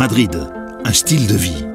Madrid, un style de vie.